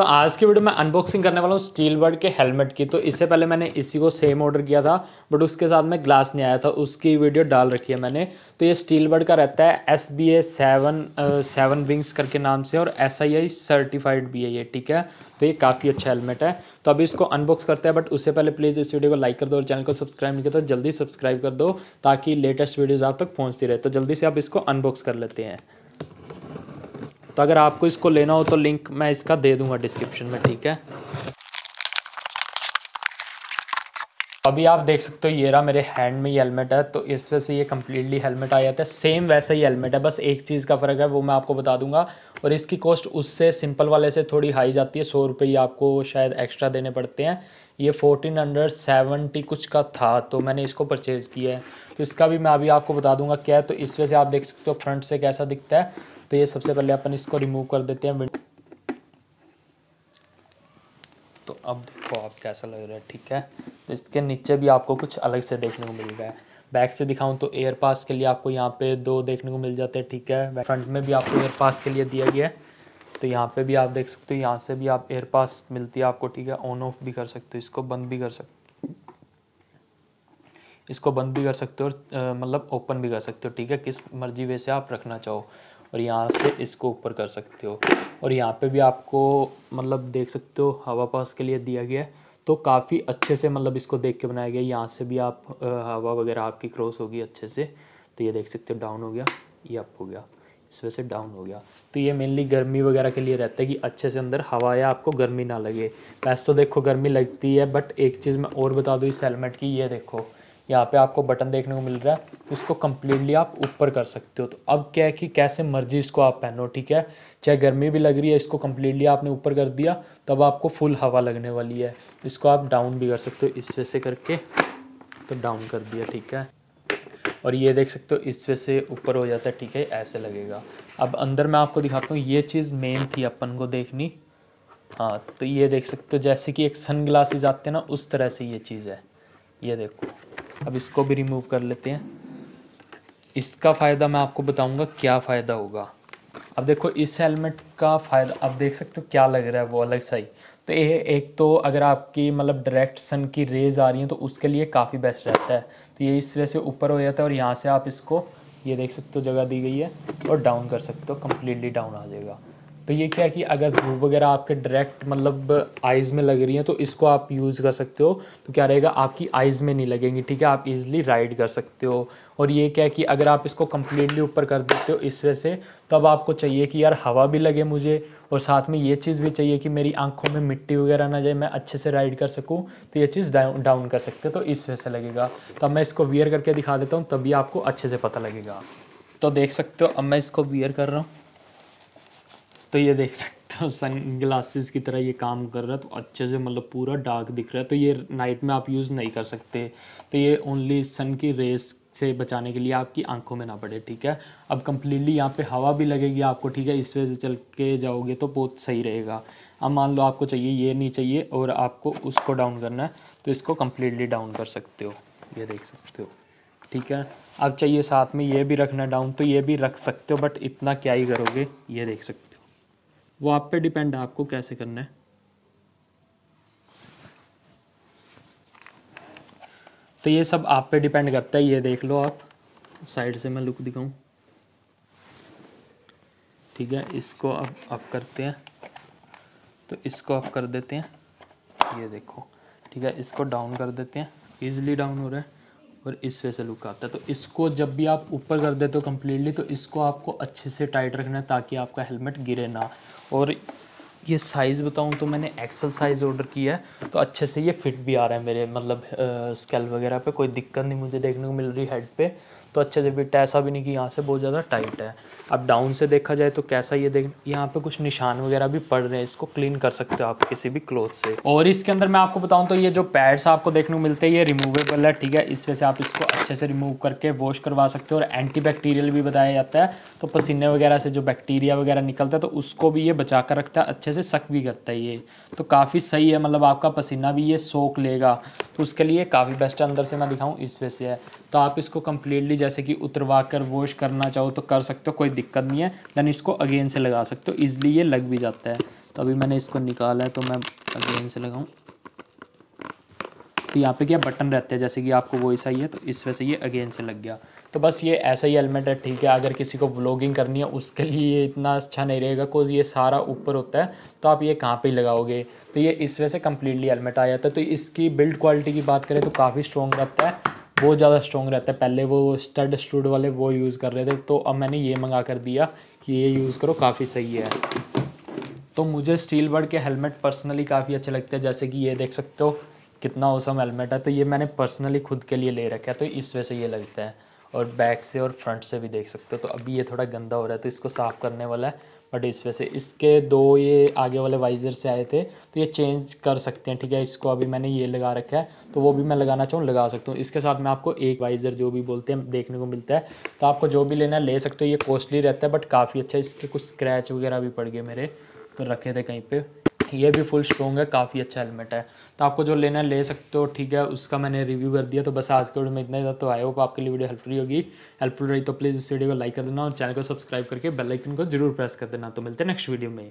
तो आज की वीडियो में अनबॉक्सिंग करने वाला हूँ स्टील बर्ड के हेलमेट की। तो इससे पहले मैंने इसी को सेम ऑर्डर किया था बट उसके साथ में ग्लास नहीं आया था। उसकी वीडियो डाल रखी है मैंने। तो ये स्टील बर्ड का रहता है S B A seven seven wings करके नाम से, और एस आई आई सर्टिफाइड भी है ये, ठीक है? तो ये काफ़ी अच्छा हेलमेट है। तो अभी इसको अनबॉक्स करते हैं बट उससे पहले प्लीज़ इस वीडियो को लाइक कर दो और चैनल को सब्सक्राइब नहीं किया तो जल्दी सब्सक्राइब कर दो, ताकि लेटेस्ट वीडियोज़ आप तक पहुँचती रहे। तो जल्दी से आप इसको अनबॉक्स कर लेते हैं। तो अगर आपको इसको लेना हो तो लिंक मैं इसका दे दूँगा डिस्क्रिप्शन में, ठीक है? अभी आप देख सकते हो, ये रहा मेरे हैंड में ये हेलमेट है तो इस वजह से ये कम्प्लीटली हेलमेट आ जाता है सेम वैसा ही हेलमेट है, बस एक चीज़ का फ़र्क है, वो मैं आपको बता दूँगा। और इसकी कॉस्ट उससे सिंपल वाले से थोड़ी हाई जाती है, सौ रुपये ही आपको शायद एक्स्ट्रा देने पड़ते हैं। ये फोर्टीन हंड्रेड सेवेंटी कुछ का था तो मैंने इसको परचेज़ किया है। तो इसका भी मैं अभी आपको बता दूँगा क्या है तो इस वजह से आप देख सकते हो फ्रंट से कैसा दिखता है। तो ये सबसे पहले अपन इसको रिमूव कर देते हैं तो अब देखो आप कैसा लग रहा है? ठीक है? तो इसके नीचे भी आपको कुछ अलग से देखने को मिल है। बैक से दिखाऊँ तो एयर पास के लिए आपको यहाँ पे दो देखने को मिल जाते हैं, ठीक है? फ्रंट में भी आपको एयर पास के लिए दिया गया है। तो यहाँ पे भी आप देख सकते हो, यहाँ से भी आप एयर पास मिलती है आपको, ठीक है? ऑन ऑफ़ भी कर सकते हो, इसको बंद भी कर सकते इसको बंद भी कर सकते हो और मतलब ओपन भी कर सकते हो, ठीक है? किस मर्ज़ी वे से आप रखना चाहो। और यहाँ से इसको ऊपर कर सकते हो। और यहाँ पे भी आपको मतलब देख सकते हो, हवा पास के लिए दिया गया है। तो काफ़ी अच्छे से मतलब इसको देख के बनाया गया यहाँ से भी आप हवा वगैरह आपकी क्रॉस होगी अच्छे से। तो ये देख सकते हो डाउन हो गया, ये अप हो गया, इस वजह से डाउन हो गया। तो ये मेनली गर्मी वगैरह के लिए रहता है कि अच्छे से अंदर हवा या आपको गर्मी ना लगे। वैसे तो देखो गर्मी लगती है बट एक चीज़ मैं और बता दूँ इस हेलमेट की, ये देखो। यहाँ पे आपको बटन देखने को मिल रहा है तो इसको कम्प्लीटली आप ऊपर कर सकते हो। तो अब क्या है कि कैसे मर्ज़ी इसको आप पहनो, ठीक है? चाहे गर्मी भी लग रही है, इसको कम्प्लीटली आपने ऊपर कर दिया, तब आपको फुल हवा लगने वाली है। इसको आप डाउन भी कर सकते हो, इस वजह से करके तो डाउन कर दिया, ठीक है? और ये देख सकते हो, इस वजह से ऊपर हो जाता है, ठीक है? ऐसे लगेगा। अब अंदर मैं आपको दिखाता हूँ, ये चीज़ मेन थी अपन को देखनी। हाँ तो ये देख सकते हो, जैसे कि एक सन ग्लासेज आते हैं ना, उस तरह से ये चीज़ है। ये देखो। अब इसको भी रिमूव कर लेते हैं। इसका फ़ायदा मैं आपको बताऊँगा क्या फ़ायदा होगा। अब देखो, इस हेलमेट का फ़ायदा आप देख सकते हो क्या लग रहा है वो अलग सही तो ये एक तो अगर आपकी मतलब डायरेक्ट सन की रेज़ आ रही हैं तो उसके लिए काफ़ी बेस्ट रहता है। तो ये इस वजह से ऊपर हो जाता है और यहाँ से आप इसको, ये देख सकते हो जगह दी गई है और डाउन कर सकते हो कम्प्लीटली डाउन आ जाएगा। तो ये क्या कि अगर धूप वगैरह आपके डायरेक्ट मतलब आइज़ में लग रही है तो इसको आप यूज़ कर सकते हो। तो क्या रहेगा, आपकी आइज़ में नहीं लगेंगी, ठीक है? आप इजीली राइड कर सकते हो। और ये क्या कि अगर आप इसको कम्प्लीटली ऊपर कर देते हो इस वजह से, तब आपको चाहिए कि यार हवा भी लगे मुझे, और साथ में ये चीज़ भी चाहिए कि मेरी आँखों में मिट्टी वगैरह ना जाए, मैं अच्छे से राइड कर सकूँ तो ये चीज़ डाउन डाउन कर सकते हो तो इस वजह से लगेगा। तो अब मैं इसको वियर करके दिखा देता हूँ, तभी आपको अच्छे से पता लगेगा। तो देख सकते हो, अब मैं इसको वियर कर रहा हूँ। तो ये देख सकते हो सन ग्लासेस की तरह ये काम कर रहा है तो अच्छे से मतलब पूरा डार्क दिख रहा है। तो ये नाइट में आप यूज़ नहीं कर सकते। तो ये ओनली सन की रेस से बचाने के लिए आपकी आँखों में ना पड़े, ठीक है? अब कम्प्लीटली यहाँ पे हवा भी लगेगी आपको, ठीक है? इस वजह से चल के जाओगे तो बहुत सही रहेगा। अब मान लो आपको चाहिए ये नहीं चाहिए और आपको उसको डाउन करना है तो इसको कम्प्लीटली डाउन कर सकते हो। ये देख सकते हो, ठीक है? अब चाहिए साथ में ये भी रखना डाउन तो ये भी रख सकते हो बट इतना क्या ही करोगे? ये देख सकते वो आप पे डिपेंड है, आपको कैसे करना है। तो ये सब आप पे डिपेंड करता है, ये देख लो आप। साइड से मैं लुक दिखाऊँ। ठीक है, इसको अब अप करते हैं। तो इसको अप कर देते हैं। ये देखो, ठीक है, इसको डाउन कर देते हैं। इजीली डाउन हो रहा है। और इस वजह से लुक आता है। तो इसको जब भी आप ऊपर कर देते हो कम्प्लीटली तो इसको आपको अच्छे से टाइट रखना है ताकि आपका हेलमेट गिरे ना। और ये साइज़ बताऊँ तो मैंने एक्सल साइज़ ऑर्डर किया है तो अच्छे से ये फिट भी आ रहा है मेरे मतलब स्केल वगैरह पे। कोई दिक्कत नहीं मुझे देखने को मिल रही हेड पे। तो अच्छे से फिट है ऐसा भी नहीं कि यहाँ से बहुत ज़्यादा टाइट है। अब डाउन से देखा जाए तो कैसा ये देख, यहाँ पे कुछ निशान वगैरह भी पड़ रहे हैं, इसको क्लीन कर सकते हो आप किसी भी क्लोथ से। और इसके अंदर मैं आपको बताऊँ तो ये जो पैड्स आपको देखने को मिलते हैं, ये रिमूवेबल है, ठीक है? इस वजह से आप इसको अच्छे से रिमूव करके वॉश करवा सकते हो। और एंटी भी बताया जाता है तो पसीने वगैरह से जो बैक्टीरिया वगैरह निकलता है तो उसको भी ये बचा कर रखता है, अच्छे से सक भी करता है ये। तो काफ़ी सही है मतलब आपका पसीना भी ये सोख लेगा। तो उसके लिए काफ़ी बेस्ट है, अंदर से मैं दिखाऊँ, इस वजह से है। तो आप इसको कम्प्लीटली जैसे कि उतरवा कर वॉश करना चाहो तो कर सकते हो, कोई दिक्कत नहीं है। देन इसको अगेन से लगा सकते हो ईज़िली ये लग भी जाता है। तो अभी मैंने इसको निकाला है तो मैं अगेन से लगाऊँ। तो यहाँ पे क्या बटन रहते हैं, जैसे कि आपको वो ऐसा ही है तो इस वजह से ये अगेन से लग गया। तो बस ये ऐसा ही हेलमेट है, ठीक है। अगर किसी को ब्लॉगिंग करनी है, उसके लिए ये इतना अच्छा नहीं रहेगा। कोज ये सारा ऊपर होता है तो आप ये कहाँ पे लगाओगे? तो ये इस वजह से कम्प्लीटली हेलमेट आ जाता है तो इसकी बिल्ड क्वालिटी की बात करें तो काफ़ी स्ट्रॉन्ग रहता है। बहुत ज़्यादा स्ट्रॉन्ग रहता है। पहले वो स्टड स्टूड वाले वो यूज़ कर रहे थे तो अब मैंने ये मंगा कर दिया कि ये यूज़ करो, काफ़ी सही है। तो मुझे स्टील बर्ड के हेलमेट पर्सनली काफ़ी अच्छे लगते हैं। जैसे कि ये देख सकते हो, कितना औसम हेलमेट है। तो ये मैंने पर्सनली खुद के लिए ले रखा है तो इस वजह से ये लगता है। और बैक से और फ्रंट से भी देख सकते हो तो अभी ये थोड़ा गंदा हो रहा है तो इसको साफ़ करने वाला है। बट इस वैसे से, इसके दो ये आगे वाले वाइज़र से आए थे तो ये चेंज कर सकते हैं, ठीक है? इसको अभी मैंने ये लगा रखा है तो वो भी मैं लगाना चाहूँ, लगा सकता हूँ। इसके साथ में आपको एक वाइज़र जो भी बोलते हैं, देखने को मिलता है। तो आपको जो भी लेना है, ले सकते हो, ये कॉस्टली रहता है बट काफ़ी अच्छा इसके कुछ स्क्रैच वगैरह भी पड़ गए मेरे तो रखे थे कहीं पर ये भी फुल स्ट्रॉन्ग है, काफ़ी अच्छा हेलमेट है। तो आपको जो लेना है, ले सकते हो, ठीक है? उसका मैंने रिव्यू कर दिया तो बस आज के वीडियो में इतना ही तो आई होप आपके लिए वीडियो हेल्पफुल होगी। हेल्पफुल रही तो प्लीज़ इस वीडियो को लाइक कर देना और चैनल को सब्सक्राइब करके बेलाइकन को ज़रूर प्रेस कर देना। तो मिलते हैं नेक्स्ट वीडियो में।